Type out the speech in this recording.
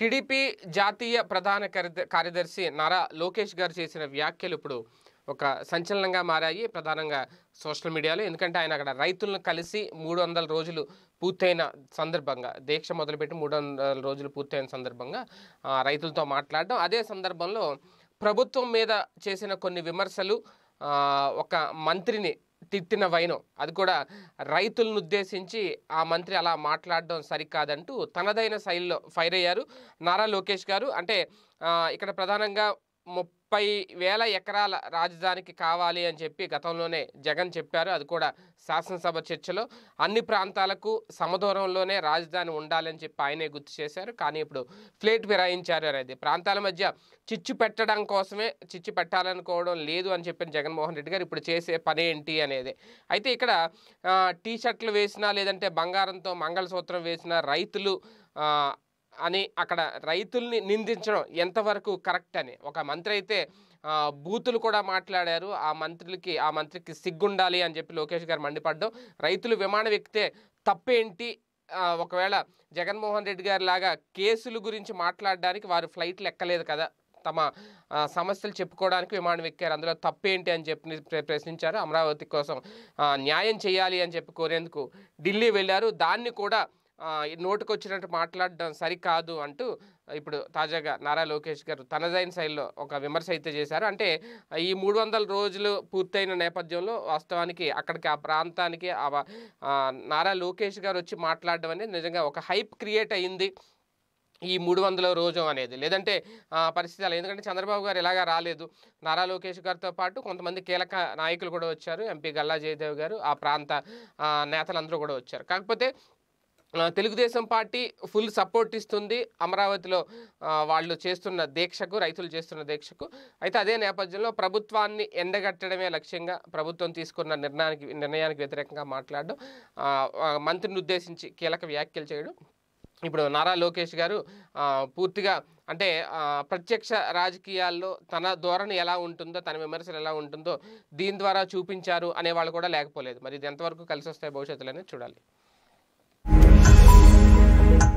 TDP జాతీయ ప్రధాన కార్యదర్శి నారా లోకేష్ గారు చేసిన వ్యాఖ్యలు ఇప్పుడు ఒక సంచలనంగా మారాయి. ప్రధానంగా సోషల్ మీడియాలో. ఎందుకంటే ఆయన అక్కడ రైతులను కలిసి మూడు వందల రోజులు పూర్తయిన సందర్భంగా దీక్ష మొదలుపెట్టి మూడు వందల రోజులు పూర్తయిన సందర్భంగా రైతులతో మాట్లాడడం. అదే సందర్భంలో ప్రభుత్వం మీద చేసిన కొన్ని విమర్శలు ఒక మంత్రిని తిట్టిన వైనం. అది కూడా రైతులను ఉద్దేశించి ఆ మంత్రి అలా మాట్లాడడం సరికాదంటూ తనదైన శైలిలో ఫైర్ అయ్యారు. నారా లోకేష్ గారు అంటే ఇక్కడ ప్రధానంగా ముప్పై వేల ఎకరాల రాజధానికి కావాలి అని చెప్పి గతంలోనే జగన్ చెప్పారు. అది కూడా శాసనసభ చర్చలో. అన్ని ప్రాంతాలకు సమదూరంలోనే రాజధాని ఉండాలని చెప్పి ఆయనే గుర్తు చేశారు. కానీ ఇప్పుడు ఫ్లేట్ ఫిరాయించారు అనేది ప్రాంతాల మధ్య చిచ్చు పెట్టడం కోసమే చిచ్చు పెట్టాలనుకోవడం లేదు అని చెప్పిన జగన్మోహన్ రెడ్డి గారు ఇప్పుడు చేసే పని ఏంటి అనేది. అయితే ఇక్కడ టీ షర్ట్లు వేసినా లేదంటే బంగారంతో మంగళసూత్రం వేసిన రైతులు అని అక్కడ రైతుల్ని నిందించడం ఎంతవరకు కరెక్ట్ అని. ఒక మంత్రి అయితే బూతులు కూడా మాట్లాడారు. ఆ మంత్రులకి ఆ మంత్రికి సిగ్గుండాలి అని చెప్పి లోకేష్ గారు మండిపడ్డం. రైతులు విమానం ఎక్కితే తప్పేంటి? ఒకవేళ జగన్మోహన్ రెడ్డి గారి లాగా కేసుల గురించి మాట్లాడడానికి వారు ఫ్లైట్లు ఎక్కలేదు కదా. తమ సమస్యలు చెప్పుకోవడానికి విమానం ఎక్కారు. అందులో తప్పేంటి అని చెప్పి ప్ర- ప్రశ్నించారు. అమరావతి కోసం న్యాయం చేయాలి అని చెప్పి కోరేందుకు ఢిల్లీ వెళ్ళారు. దాన్ని కూడా నోటుకొచ్చినట్టు మాట్లాడడం సరికాదు అంటూ ఇప్పుడు తాజాగా నారా లోకేష్ గారు తనదైన శైలిలో ఒక విమర్శ అయితే చేశారు. అంటే ఈ మూడు వందల రోజులు పూర్తయిన నేపథ్యంలో వాస్తవానికి అక్కడికి ఆ ప్రాంతానికి ఆ నారా లోకేష్ గారు వచ్చి మాట్లాడడం అనేది నిజంగా ఒక హైప్ క్రియేట్ అయ్యింది ఈ మూడు వందల రోజు అనేది. లేదంటే పరిస్థితులు పరిస్థితి అలా. ఎందుకంటే చంద్రబాబు గారు ఇలాగా రాలేదు. నారా లోకేష్ గారితో పాటు కొంతమంది కీలక నాయకులు కూడా వచ్చారు. ఎంపీ గల్లా జయదేవ్ గారు ఆ ప్రాంత నేతలందరూ కూడా వచ్చారు. కాకపోతే తెలుగుదేశం పార్టీ ఫుల్ సపోర్ట్ ఇస్తుంది అమరావతిలో. వాళ్ళు చేస్తున్న దీక్షకు రైతులు చేస్తున్న దీక్షకు. అయితే అదే నేపథ్యంలో ప్రభుత్వాన్ని ఎండగట్టడమే లక్ష్యంగా ప్రభుత్వం తీసుకున్న నిర్ణయానికి నిర్ణయానికి వ్యతిరేకంగా మాట్లాడడం మంత్రిని ఉద్దేశించి కీలక వ్యాఖ్యలు చేయడం. ఇప్పుడు నారా లోకేష్ గారు పూర్తిగా అంటే ప్రత్యక్ష రాజకీయాల్లో తన ధోరణి ఎలా ఉంటుందో తన విమర్శలు ఎలా ఉంటుందో దీని ద్వారా చూపించారు అనే వాళ్ళు కూడా లేకపోలేదు. మరి ఇది ఎంతవరకు కలిసి వస్తాయి భవిష్యత్తులోనే చూడాలి.